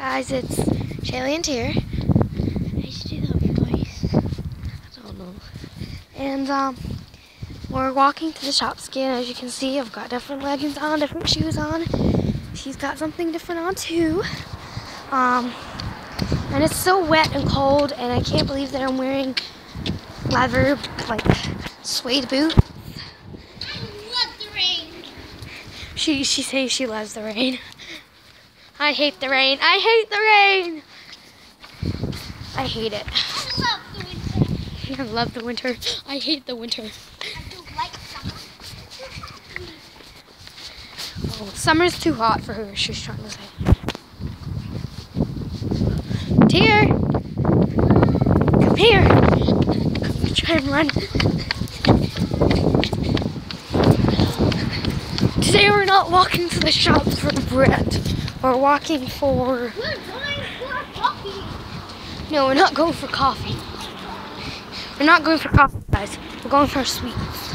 Guys, it's Shalee here. I used to do that voice. I don't know. And um, we're walking to the shop skin. As you can see, I've got different leggings on, different shoes on. She's got something different on too. Um, and it's so wet and cold, and I can't believe that I'm wearing leather, like suede boots. I love the rain. She she says she loves the rain. I hate the rain. I hate the rain. I hate it. I love the winter. I love the winter. I hate the winter. Like summer. Oh, summer's too hot for her. She's trying to say. Tear, come here. Try and run. Today we're not walking to the shops for the bread. We're walking for. We're going for coffee. No, we're not going for coffee. We're not going for coffee, guys. We're going for sweets.